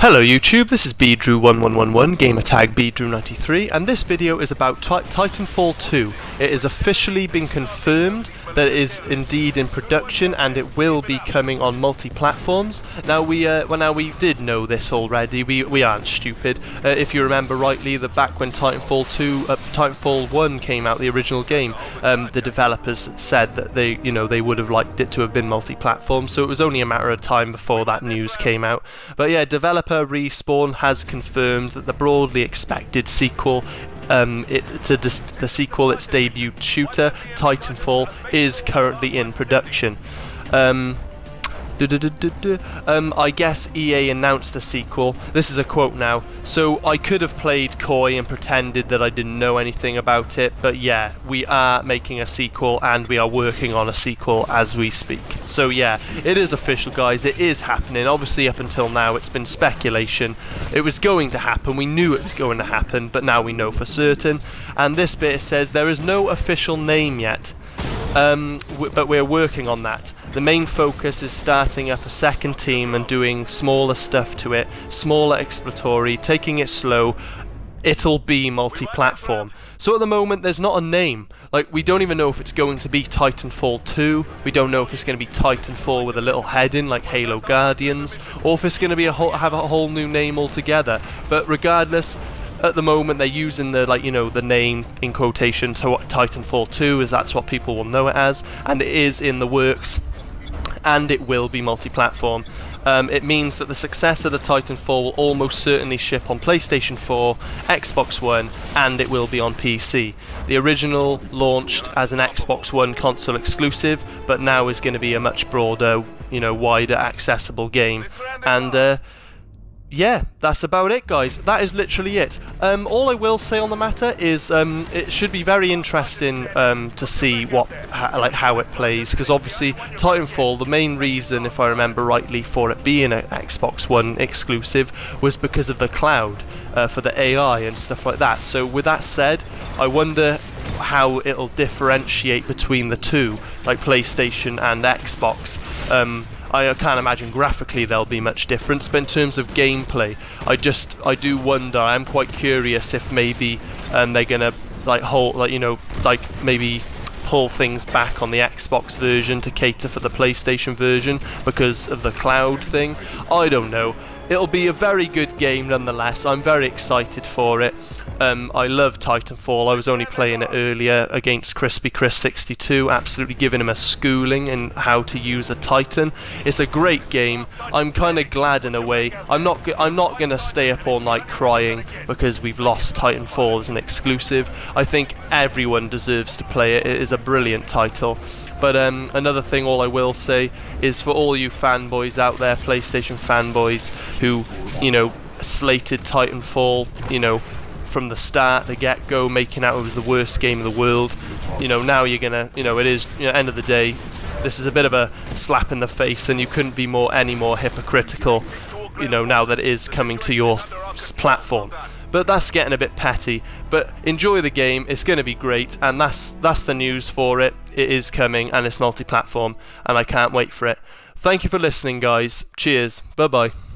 Hello YouTube, this is BDrew1111, gamertag BDrew93, and this video is about Ti- Titanfall 2. It has officially been confirmed that it is indeed in production and it will be coming on multi-platforms. Now we, uh, well now we did know this already, we, we aren't stupid. Uh, if you remember rightly, the back when Titanfall 2, uh, Titanfall 1 came out, the original game, um, the developers said that they, you know, they would have liked it to have been multi-platform, so it was only a matter of time before that news came out. But yeah, developers developer Respawn has confirmed that the broadly expected sequel um, it, to the sequel, its debut shooter, Titanfall, is currently in production. Um, um, I guess EA announced a sequel. This is a quote now. So I could have played coy and pretended that I didn't know anything about it, but yeah, we are making a sequel and we are working on a sequel as we speak. So yeah, it is official, guys. It is happening. Obviously, up until now, it's been speculation. It was going to happen. We knew it was going to happen, but now we know for certain. And this bit says there is no official name yet. Um, but we're working on that. The main focus is starting up a second team and doing smaller stuff to it, smaller exploratory, taking it slow. It'll be multi-platform. So at the moment, there's not a name. Like, we don't even know if it's going to be Titanfall 2. We don't know if it's going to be Titanfall with a little head in, like Halo Guardians, or if it's going to be a whole, have a whole new name altogether. But regardless, at the moment they're using the like you know the name in quotation to Titanfall 2 as that's what people will know it as and it is in the works and it will be multi-platform um, it means that the success successor to Titanfall will almost certainly ship on PlayStation 4, Xbox One, and it will be on PC. The original launched as an Xbox One console exclusive, but now is going to be a much broader, you know, wider accessible game. And uh, yeah, that's about it, guys. That is literally it. Um, all I will say on the matter is um, it should be very interesting um, to see what, like, how it plays, because obviously Titanfall, the main reason, if I remember rightly, for it being an Xbox One exclusive was because of the cloud uh, for the AI and stuff like that. So with that said, I wonder how it'll differentiate between the two, like PlayStation and Xbox. Um, I can't imagine graphically there'll be much difference, but in terms of gameplay, I just I do wonder. I'm quite curious if maybe um, they're gonna like hold like you know like maybe pull things back on the Xbox version to cater for the PlayStation version because of the cloud thing. I don't know. It'll be a very good game nonetheless. I'm very excited for it. Um, I love Titanfall. I was only playing it earlier against Crispy Chris 62, absolutely giving him a schooling in how to use a Titan. It's a great game. I'm kind of glad in a way. I'm not. I'm not gonna stay up all night crying because we've lost Titanfall as an exclusive. I think everyone deserves to play it. It is a brilliant title. But um, another thing, all I will say, is for all you fanboys out there, PlayStation fanboys, who, you know, slated Titanfall, you know, from the start, the get-go, making out it was the worst game in the world. You know, now you're gonna, you know, it is. You know, end of the day, this is a bit of a slap in the face, and you couldn't be more any more hypocritical. You know, now that it is coming to your platform. But that's getting a bit petty. But enjoy the game. It's going to be great, and that's that's the news for it. It is coming, and it's multi-platform, and I can't wait for it. Thank you for listening, guys. Cheers. Bye bye.